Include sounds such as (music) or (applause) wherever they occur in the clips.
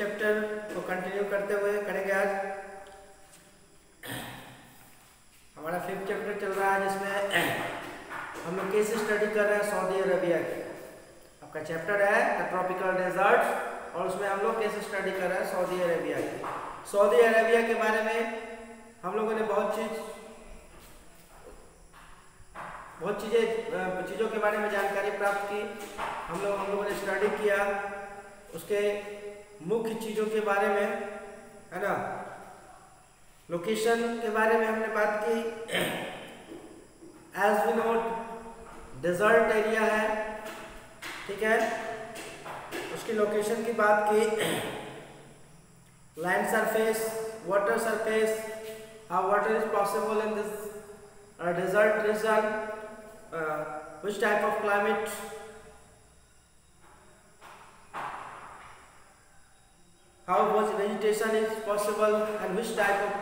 Chapter को continue करते हुए करेंगे आज। हमारा फिफ्थ चैप्टर चल रहा है, जिसमें हम लोग केस स्टडी कर रहे हैं सऊदी अरबिया की। आपका चैप्टर है द ट्रॉपिकल डेजर्ट और उसमें हम लोग केस स्टडी कर रहे हैं सऊदी अरबिया की। सऊदी अरबिया के बारे में हम लोगों ने बहुत चीज़, बहुत चीज़ें चीज़ों के बारे में जानकारी प्राप्त की। हम लोग, हम लोगों ने स्टडी किया, उसके मुख्य चीज़ों के बारे में है ना? लोकेशन के बारे में हमने बात की। As we note desert area है ठीक है? उसकी लोकेशन की बात की। Land surface water surface how water is possible in this uh, desert which type of climate? How much vegetation is possible and which type of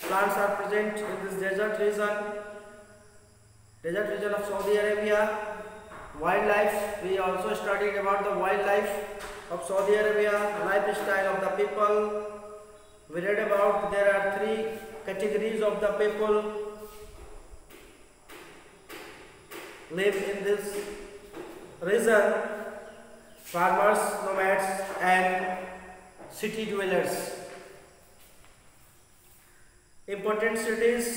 plants are present in this desert region? Desert region of saudi arabia wildlife we also studied about the wildlife of saudi arabia lifestyle of the people. We read about there are three categories of the people live in this region farmers nomads and city dwellers important cities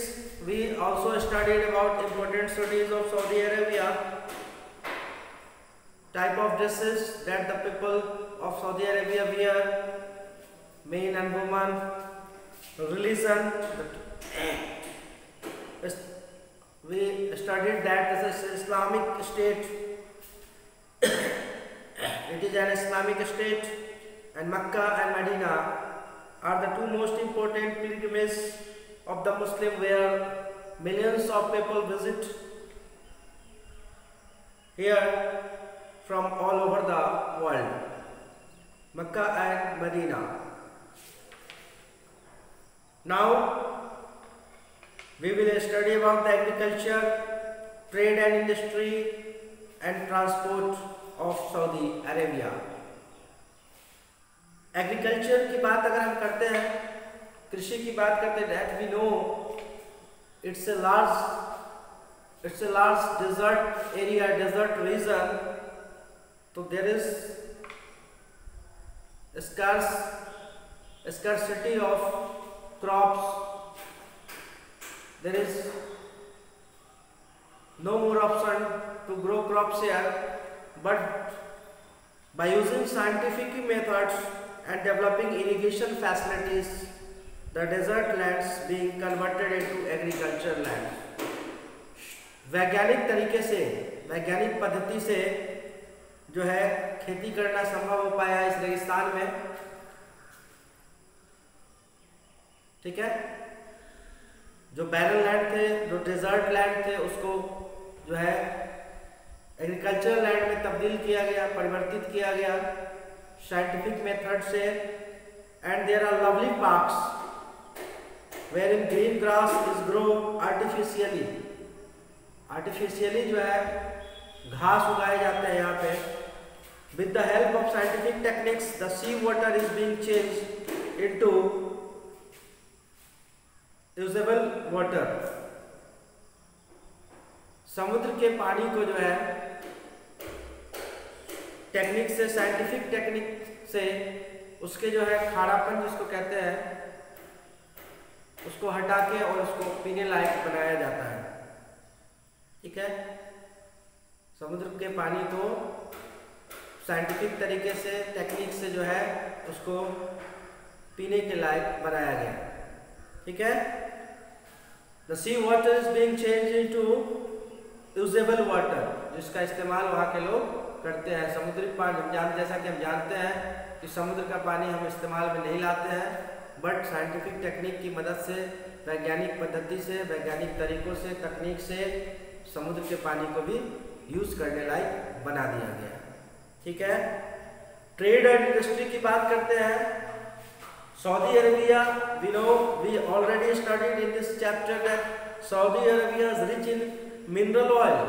we also studied about important cities of saudi arabia type of dresses that the people of saudi arabia wear men and women, religion. We studied that this is Islamic state. It is an Islamic state, and Mecca and Medina are the two most important pilgrimages of the Muslim, where millions of people visit here from all over the world. Mecca and Medina. Now we will study about the agriculture, trade and industry and transport of Saudi Arabia agriculture की बात अगर हम करते हैं, कृषि की बात करते हैं that we know it's a large it's a large desert area desert region तो there is scarce scarcity of crops. There is no more option to grow crops here. But by using scientific methods and developing irrigation facilities the desert lands being converted into agriculture land वैज्ञानिक तरीके से वैज्ञानिक पद्धति से जो है खेती करना संभव हो पाया इस रेगिस्तान में ठीक है जो बैरल लैंड थे जो डेजर्ट लैंड थे उसको जो है एग्रीकल्चर लैंड में तब्दील किया गया, परिवर्तित किया गया साइंटिफिक मेथड से and there are lovely parks where in green grass is grow artificially artificially जो है, घास उगाए जाते हैं यहाँ पे. With the help of scientific techniques the sea water is being change into usable water समुद्र के पानी को जो है टेक्निक से साइंटिफिक टेक्निक से उसके जो है खारापन जिसको कहते हैं, उसको हटा के और उसको पीने लायक बनाया जाता है। ठीक है? समुद्र के पानी को साइंटिफिक तरीके से टेक्निक से जो है उसको पीने के लायक बनाया गया। ठीक है? The sea water is being change into usable water जिसका इस्तेमाल वहाँ के लोग करते हैं। समुद्री पानी जान जैसा कि हम जानते हैं कि समुद्र का पानी हम इस्तेमाल में नहीं लाते हैं बट साइंटिफिक टेक्निक की मदद से वैज्ञानिक पद्धति से वैज्ञानिक तरीकों से तकनीक से समुद्र के पानी को भी यूज़ करने लायक बना दिया गया ठीक है? ट्रेड एंड इंडस्ट्री की बात करते हैं। Saudi Arabia, we know, we already studied in this chapter that Saudi Arabia is rich in mineral oil.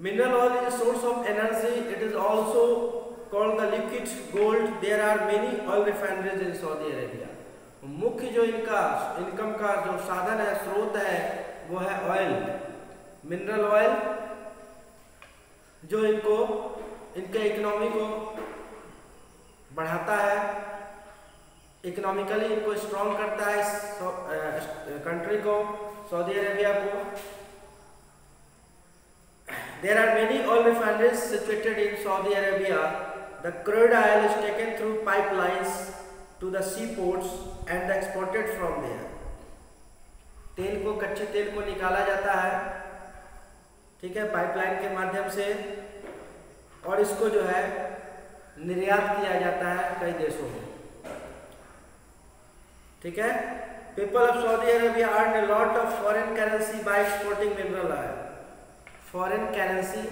Mineral oil is source of energy it is also called the liquid gold there are many oil refineries in Saudi Arabia मुख्य जो इनका, income का जो साधन है, स्रोत है, वो है ऑयल मिनरल ऑयल जो इनको, इनके इकोनॉमी को बढ़ाता है इकोनॉमिकली इनको स्ट्रॉन्ग करता है कंट्री को सऊदी अरेबिया को there are many oil refineries situated in Saudi Arabia the crude oil is taken through pipe lines to the sea ports and exported from there तेल को, कच्चे तेल को निकाला जाता है, ठीक है पाइपलाइन के माध्यम से। और इसको जो है निर्यात किया जाता है कई देशों में। ठीक है? People of Saudi Arabia earn a lot of foreign currency by exporting mineral oil foreign currency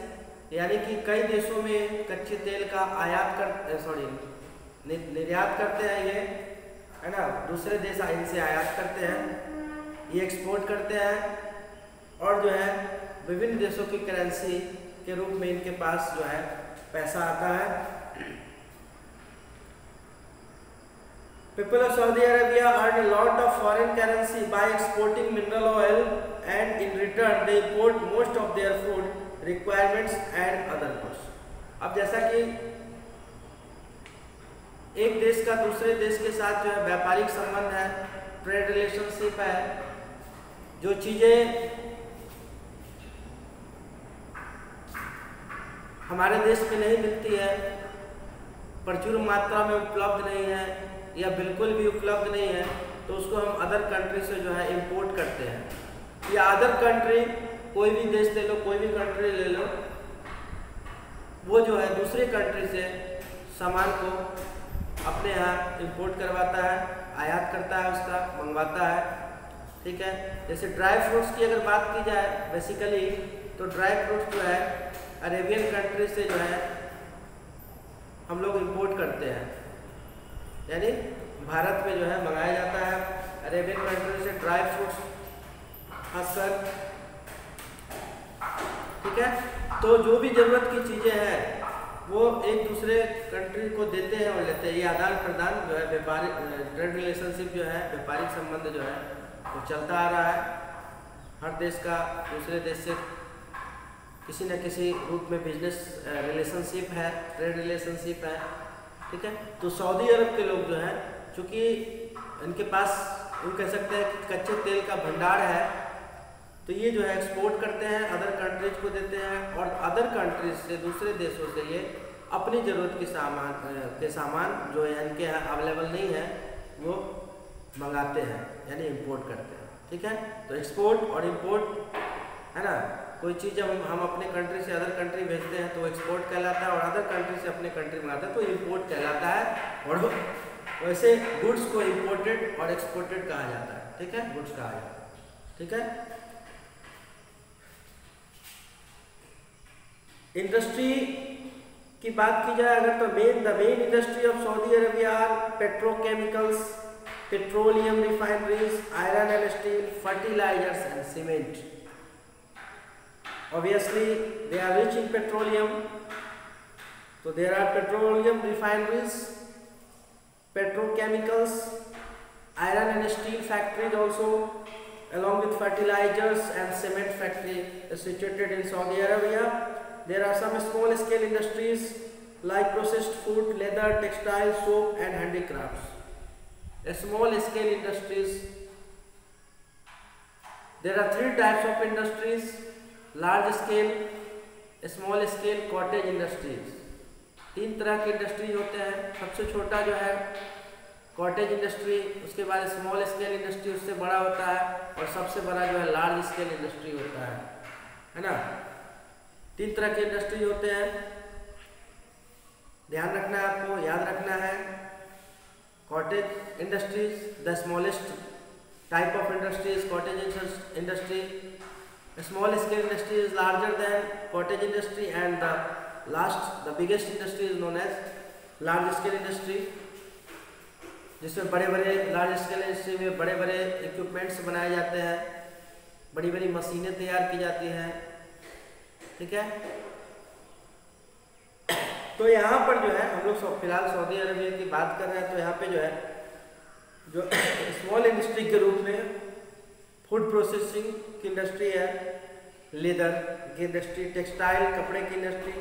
यानी कि कई देशों में कच्चे तेल का आयात कर सॉरी निर्यात करते हैं ये, है ना? दूसरे देश इनसे आयात करते हैं, ये एक्सपोर्ट करते हैं, और जो है, विभिन्न देशों की करेंसी के रूप में इनके पास जो है, पैसा आता है। People of Saudi Arabia earn a lot of foreign currency by exporting mineral oil and in return they import most of their food requirements and other goods. अब जैसा कि एक देश का दूसरे देश के साथ जो है व्यापारिक संबंध है ट्रेड रिलेशनशिप है जो चीज़ें हमारे देश में नहीं मिलती है प्रचुर मात्रा में उपलब्ध नहीं है या बिल्कुल भी उपलब्ध नहीं है तो उसको हम अदर कंट्री से जो है इंपोर्ट करते हैं। या अदर कंट्री कोई भी देश ले लो, कोई भी कंट्री ले लो, वो जो है दूसरी कंट्री से सामान को अपने यहाँ इंपोर्ट करवाता है, आयात करता है उसका, मंगवाता है। ठीक है? जैसे ड्राई फ्रूट्स की अगर बात की जाए बेसिकली तो ड्राई फ्रूट्स जो है अरेबियन कंट्री से जो है, हम लोग इम्पोर्ट करते हैं। यानी भारत में जो है मंगाया जाता है। अरेबियन कंट्री से ड्राई फ्रूट्स खासकर ठीक है? तो जो भी ज़रूरत की चीज़ें हैं, वो एक दूसरे कंट्री को देते हैं और लेते हैं। ये आदान प्रदान जो है व्यापारिक ट्रेड रिलेशनशिप जो है, व्यापारिक संबंध जो है, वो चलता आ रहा है। हर देश का दूसरे देश से किसी न किसी रूप में बिज़नेस रिलेशनशिप है ट्रेड रिलेशनशिप है। ठीक है? तो सऊदी अरब के लोग जो हैं, चूँकि इनके पास यूँ कह सकते हैं कि कच्चे तेल का भंडार है तो ये जो है एक्सपोर्ट करते हैं अदर कंट्रीज़ को देते हैं, और अदर कंट्रीज़ से दूसरे देशों से ये अपनी ज़रूरत के सामान के सामान जो है इनके यहाँ अवेलेबल नहीं है, वो मंगाते हैं, यानी इंपोर्ट करते हैं, ठीक है? तो एक्सपोर्ट और इंपोर्ट है ना? कोई चीज़ जब हम अपने कंट्री से अदर कंट्री भेजते हैं तो एक्सपोर्ट कहलाता है और अदर कंट्री से अपने कंट्री में आता है तो इम्पोर्ट कहलाता है और वैसे गुड्स को इम्पोर्टेड और एक्सपोर्टेड कहा जाता है। ठीक है? गुड्स कहा जाता है। ठीक है? इंडस्ट्री की बात की जाए, अगर तो main the main industry of Saudi Arabia petrochemicals petroleum refineries iron and steel fertilisers and cement Obviously, they are rich in petroleum. So there are petroleum refineries, petrochemicals, iron and steel factories also, along with fertilizers and cement factory situated in Saudi Arabia. There are some small scale industries like processed food, leather, textile, soap and handicrafts. A small scale industries. There are three types of industries large scale small scale cottage industries तीन तरह के industries होते हैं। सबसे छोटा जो है cottage industry उसके बाद स्मॉल स्केल इंडस्ट्री उससे बड़ा होता है और सबसे बड़ा जो है लार्ज स्केल इंडस्ट्री होता है। है ना? तीन तरह के इंडस्ट्री होते हैं। ध्यान रखना है आपको, याद रखना है। Cottage industries the smallest type of industries cottage industry small scale industry is larger than cottage industry and the last, the biggest industry is known as large scale industry. जिसमें बड़े बड़े लार्ज स्केल इंडस्ट्री में बड़े बड़े equipments बनाए जाते हैं। बड़ी बड़ी मशीनें तैयार की जाती हैं। ठीक है? तो यहाँ पर जो है, हम लोग फ़िलहाल सऊदी अरबिया की बात कर रहे हैं तो यहाँ पे जो है, जो (coughs) स्मॉल इंडस्ट्री के रूप में फ़ूड प्रोसेसिंग की इंडस्ट्री है, लेदर की इंडस्ट्री, टेक्सटाइल, कपड़े की इंडस्ट्री,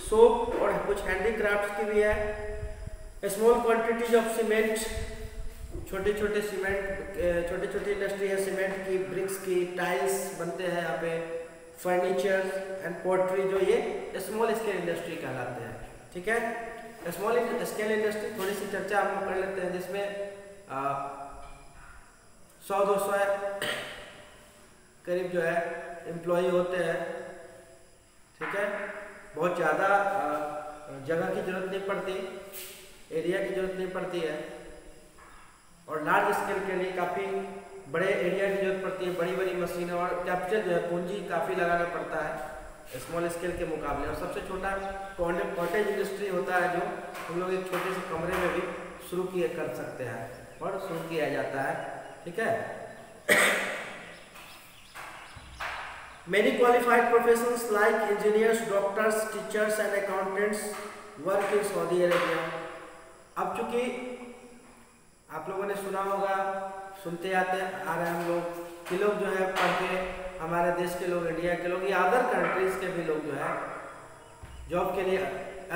सोप और कुछ हैंडीक्राफ्ट की भी है। स्मॉल क्वांटिटीज ऑफ़ सीमेंट छोटे छोटे सीमेंट छोटे छोटे इंडस्ट्री है, सीमेंट की, ब्रिक्स की, टाइल्स बनते हैं यहाँ पे, फर्नीचर एंड पोट्री जो ये स्मॉल स्केल इंडस्ट्री कहलाते हैं, ठीक है? स्मॉल स्केल इंडस्ट्री थोड़ी सी चर्चा हम कर लेते हैं, जिसमें सौ, दो सौ करीब जो है एम्प्लॉय होते हैं। ठीक है? बहुत ज़्यादा जगह की ज़रूरत नहीं पड़ती एरिया की ज़रूरत नहीं पड़ती है। और लार्ज स्केल के लिए काफ़ी बड़े एरिया की ज़रूरत पड़ती है बड़ी बड़ी मशीनें और कैपिटल जो है, पूंजी काफ़ी लगाना पड़ता है स्मॉल स्केल के मुकाबले। और सबसे छोटा कॉटेज इंडस्ट्री होता है जो हम लोग एक छोटे से कमरे में भी शुरू किए, कर सकते हैं और शुरू किया जाता है। ठीक है? Many qualified professions like engineers, doctors, teachers and accountants work in Saudi Arabia. अब चूँकि आप लोगों ने सुना होगा सुनते आते आ रहे हैं हम लोग कि लोग जो है पढ़ के हमारे देश के लोग इंडिया के लोग या अदर कंट्रीज़ के भी लोग जो है जॉब के लिए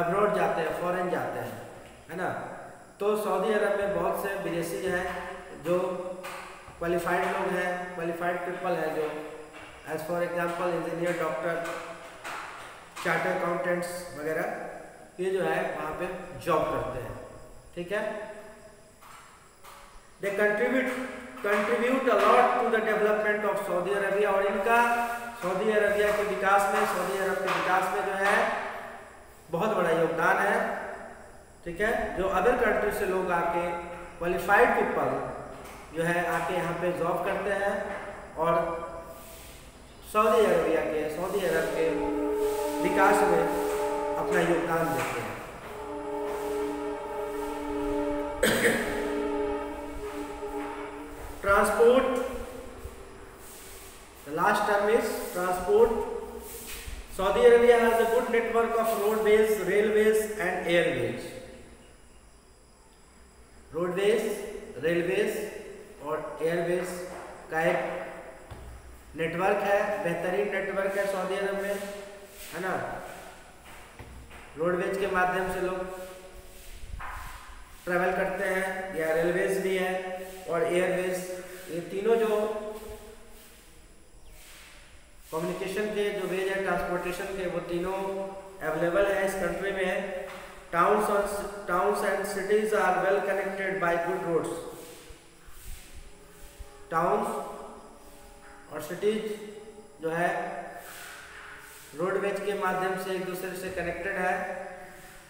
अब्रॉड जाते हैं फॉरेन जाते हैं है ना तो सऊदी अरब में बहुत से विदेशी जो हैं जो क्वालिफाइड लोग हैं क्वालिफाइड पीपल हैं जो as for example engineer doctor charter accountants वगैरह, ये जो है, वहाँ पे जॉब करते हैं। ठीक है? They contribute contribute a lot to the development of Saudi Arabia और इनका सऊदी अरबिया के विकास में सऊदी अरब के विकास में जो है, बहुत बड़ा योगदान है। ठीक है? जो अदर कंट्री से लोग आके क्वालिफाइड पीपल जो है, आके यहाँ पे जॉब करते हैं और सऊदी अरबिया के सऊदी अरब के विकास में अपना योगदान देते हैं। Transport last term is transport, Saudi Arabia has a good network of roadways, railways and airways. Roadways, railways और एयरवेज का एक नेटवर्क है, बेहतरीन नेटवर्क है सऊदी अरब में, है ना? रोडवेज़ के माध्यम से लोग ट्रेवल करते हैं, या रेलवेज भी है, और एयरवेज ये तीनों जो कम्युनिकेशन के, जो वेज है ट्रांसपोर्टेशन के, वो तीनों अवेलेबल है इस कंट्री में है। टाउन्स और towns and cities are well connected by good roads towns और सिटीज़ जो है रोडवेज़ के माध्यम से एक दूसरे से कनेक्टेड है।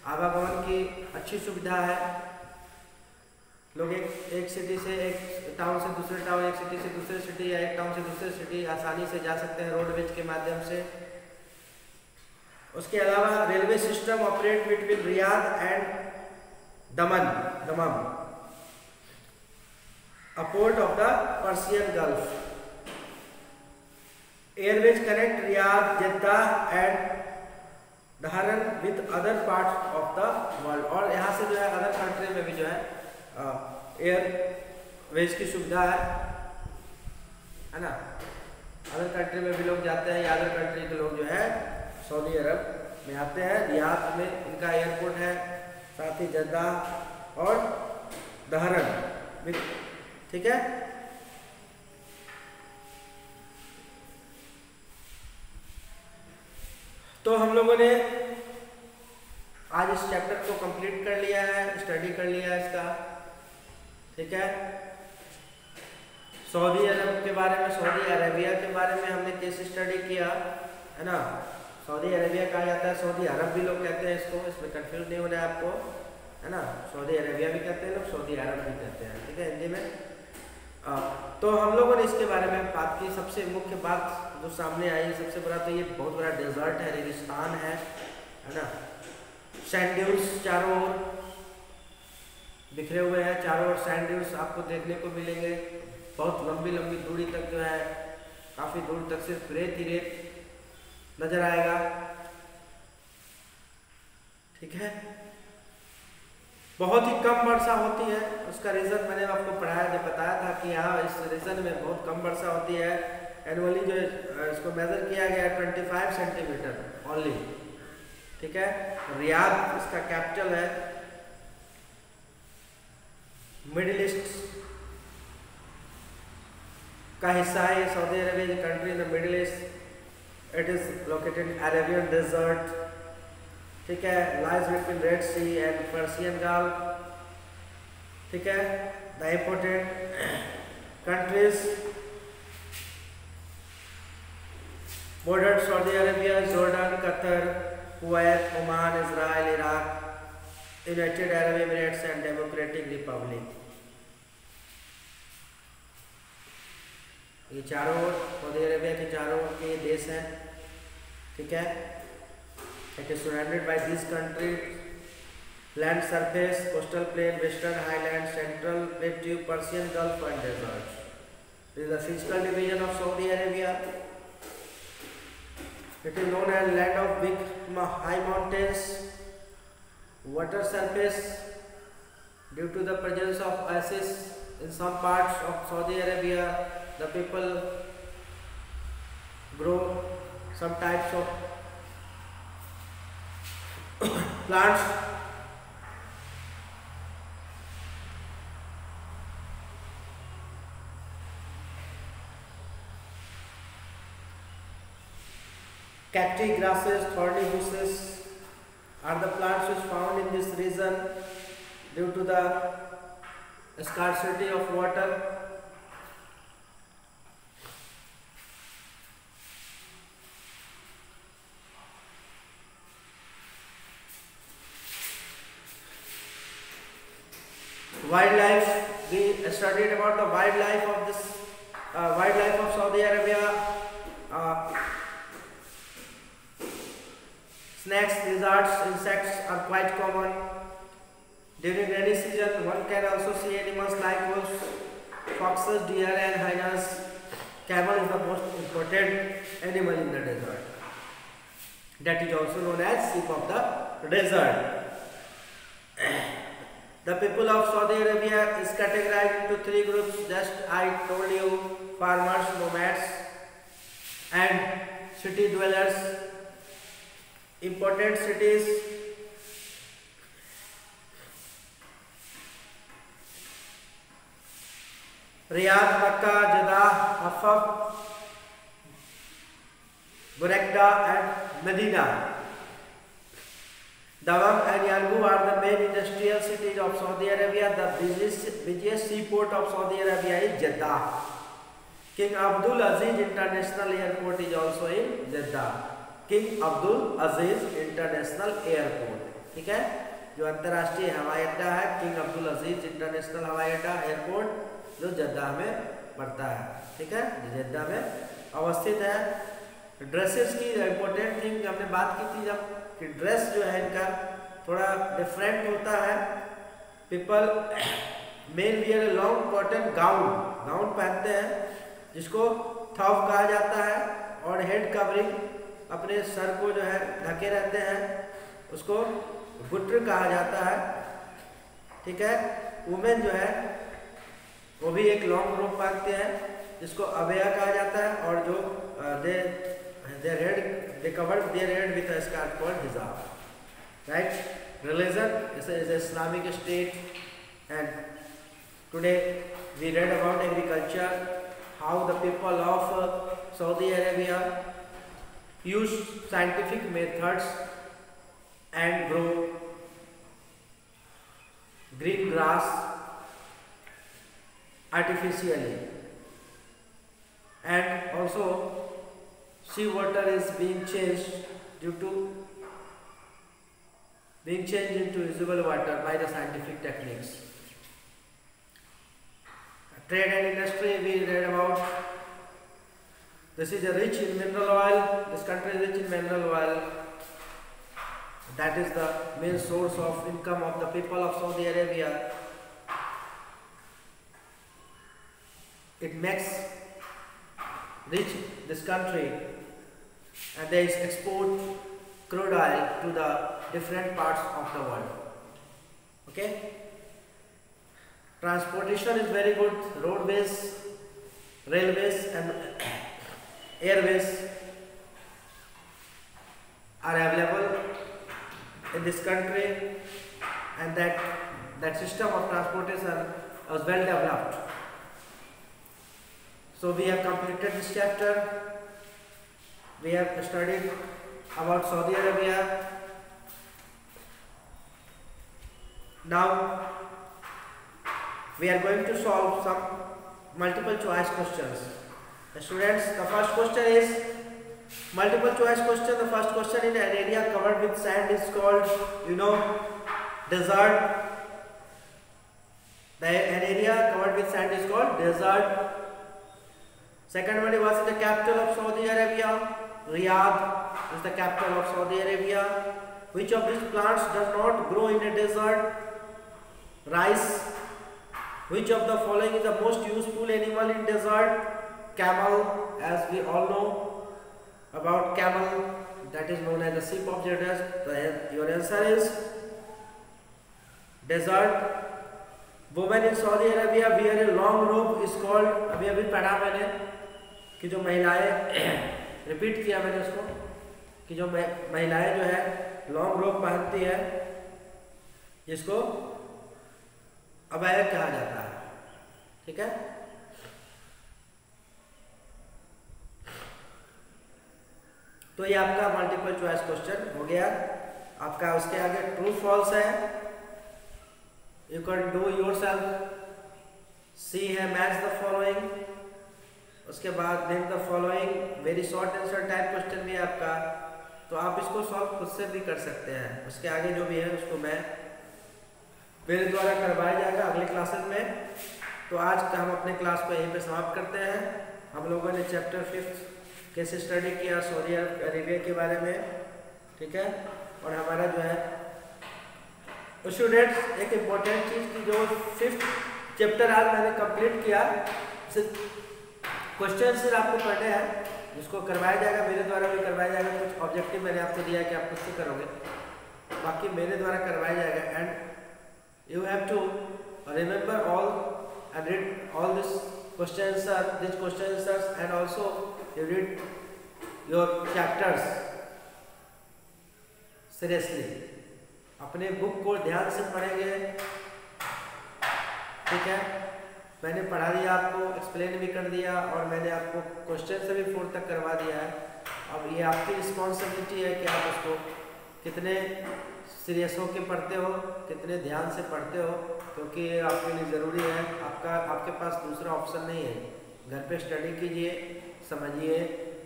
आवागमन की अच्छी सुविधा है। लोग एक एक सिटी से एक टाउन से दूसरे टाउन एक सिटी से दूसरे सिटी या एक टाउन से दूसरे सिटी आसानी से जा सकते हैं रोडवेज़ के माध्यम से। उसके अलावा railway system operate between Riyadh and Dammam Dammam port of the Persian Gulf Airways connect Riyadh, Jeddah and Dharan with other parts of the world और यहाँ से जो है अदर कंट्री में भी जो है एयरवेज की सुविधा है है ना? अदर कंट्री में भी लोग जाते हैं या अदर कंट्री के लोग जो है सऊदी अरब में आते हैं। रियाद में इनका एयरपोर्ट है साथ ही जद्दा और दहरन ठीक है? तो हम लोगों ने आज इस चैप्टर को कंप्लीट कर लिया है स्टडी कर लिया है इसका। ठीक है? सऊदी अरब के बारे में सऊदी अरेबिया के बारे में हमने केस स्टडी किया, है ना? सऊदी अरेबिया कहा जाता है सऊदी अरब भी लोग कहते हैं इसको, इसमें कंफ्यूज नहीं होना है आपको, है ना? सऊदी अरेबिया भी कहते हैं, लोग सऊदी अरब भी कहते हैं, ठीक है, हिंदी में? तो हम लोगों ने इसके बारे में बात की। सबसे मुख्य बात जो सामने आई, सबसे बड़ा तो ये बहुत बड़ा डेजर्ट है, रेगिस्तान है है ना? सैंड चारों ओर बिखरे हुए हैं, चारों ओर सैंड आपको देखने को मिलेंगे। बहुत लंबी लंबी दूरी तक जो है, काफ़ी दूर तक सिर्फ़ रेत ही रेत नज़र आएगा। ठीक है? बहुत ही कम वर्षा होती है। उसका रीज़न मैंने आपको पढ़ाया जब बताया था कि यहाँ इस रीजन में बहुत कम वर्षा होती है। एनुअली जो इसको मेजर किया गया है ट्वेंटी फाइव सेंटीमीटर ओनली ठीक है? रियाद इसका कैपिटल है। मिडिल ईस्ट का हिस्सा है Saudi Arabia country in the Middle East it is located Arabian desert ठीक है lies between Red Sea and Persian Gulf ठीक है the important countries border Saudi Arabia Jordan Qatar Kuwait Oman Israel Iraq United Arab Emirates and Democratic Republic ये चारों Saudi Arabia के चारों के देश हैं, ठीक है? It is surrounded by these countries land surface, coastal plain, western highlands, central plateau, Persian Gulf and deserts. This is the physical division of Saudi Arabia. It is known as land of big high mountains, water surface due to the presence of oasis in some parts of Saudi Arabia. The people grow some types of plants. Cacti grasses thorny bushes are the plants which found in this region due to the scarcity of water wildlife we studied about the wildlife of this uh, wildlife of Saudi Arabia uh, snakes lizards insects are quite common. During rainy season one can also see animals like wolves foxes deer and hyenas. Camel is the most important animal in the desert. That is also known as sheep of the desert the people of Saudi Arabia is categorized into three groups just I told you farmers, nomads and city dwellers. Important cities Riyadh, Makkah, Jeddah, Hafaf, Burekda and Medina. Dawam and Yanbu are the main industrial cities of Saudi Arabia. The busiest, busiest seaport of Saudi Arabia is Jeddah. King Abdul Aziz International Airport is also in Jeddah. King Abdul Aziz International Airport. ठीक है जो अंतर्राष्ट्रीय हवाई अड्डा है king Abdul अज़ीज़ international हवाई अड्डा airport जो जद्दा में पड़ता है ठीक है जद्दा में अवस्थित है ड्रेसेस की इम्पोर्टेंट थिंग हमने बात की थी जब कि ड्रेस जो है इनका थोड़ा डिफरेंट होता है। People men wear long cotton gown gown पहनते हैं, जिसको थव कहा जाता है और हेड कवरिंग अपने सर को जो है ढके रहते हैं, उसको गुट्र कहा जाता है। ठीक है? वुमेन जो है, वो भी एक लॉन्ग रोप पहनते हैं, जिसको अभया कहा जाता है और जो दे their head, they covered their head with a scarf called hijab. Right? Religion is, is Islamic state and today we read about agriculture, how the people of uh, Saudi Arabia use scientific methods and grow green grass artificially and also sea water is being changed due to being changed into usable water by the scientific techniques. Trade and industry we read about. This is a rich in mineral oil. This country is rich in mineral oil. That is the main source of income of the people of Saudi Arabia. It makes rich this country and they export crude oil to the different parts of the world. Okay? Transportation is very good, roadways, railways and (coughs) airways are available in this country and that that system of transportation was well developed. So we have completed this chapter. We have studied about Saudi Arabia. Now we are going to solve some multiple choice questions. The students, the first question is multiple choice question. The first question in an area covered with sand is called, you know, desert. The, an area covered with sand is called desert. Second one was the capital of Saudi Arabia. Riyadh is the capital of Saudi Arabia. Which of these plants does not grow in a desert? Rice. Which of the following is the most useful animal in desert? Camel, as we all know about camel, that is known as the sheep of the desert. Your answer is desert. Women in Saudi Arabia wear a long robe is called अभी अभी पढ़ा मैंने कि जो महिलाएँ repeat किया मैंने उसको कि जो महिलाएँ जो है लॉन्ग रोप पहनती है जिसको अबाया कहा जाता है। ठीक है? तो ये आपका मल्टीपल चॉइस क्वेश्चन हो गया। आपका उसके आगे ट्रू फॉल्स है। You can do yourself C है मैच द फॉलोइंग उसके बाद then the following very short answer type question भी आपका। तो आप इसको सॉल्व खुद से भी कर सकते हैं। उसके आगे जो भी है, उसको मैं मेरे द्वारा करवाया जाएगा अगले क्लासेस में। तो आज का हम अपने क्लास को यहीं पे समाप्त करते हैं। हम लोगों ने चैप्टर फिफ्थ कैसे स्टडी किया सऊदी अरेबिया के बारे में, ठीक है? और हमारा जो है स्टूडेंट्स एक इम्पोर्टेंट चीज़ की जो फिफ्थ चैप्टर आज मैंने कंप्लीट किया क्वेश्चन सिर्फ़ आपको पढ़ने हैं, जिसको करवाया जाएगा, मेरे द्वारा भी करवाया जाएगा, कुछ ऑब्जेक्टिव मैंने आपको दिया है कि आप कुछ करोगे। बाकी मेरे द्वारा करवाया जाएगा and you have to remember all and read all this question sir this question sir and also you read your chapters seriously अपने बुक को ध्यान से पढ़ेंगे, ठीक है? मैंने पढ़ा दिया आपको एक्सप्लेन भी कर दिया और मैंने आपको क्वेश्चन से भी फोर तक करवा दिया है। अब ये आपकी रिस्पॉन्सिबिलिटी है कि आप उसको कितने सीरियस होकर पढ़ते हो, कितने ध्यान से पढ़ते हो, क्योंकि ये आपके लिए ज़रूरी है। आपका, आपके पास दूसरा ऑप्शन नहीं है। घर पे स्टडी कीजिए, समझिए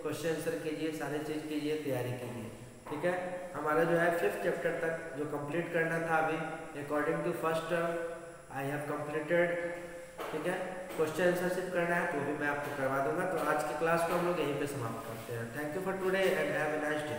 क्वेश्चन आंसर कीजिए, सारी चीज़ कीजिए, तैयारी कीजिए। ठीक है? हमारा जो है फिफ्थ चैप्टर तक जो कंप्लीट करना था अभी according to first term I have completed ठीक है? क्वेश्चन आंसर सिर्फ़ करना है तो भी मैं आपको करवा दूँगा। तो आज की क्लास को हम लोग यहीं पे समाप्त करते हैं। Thank you for today and have a nice day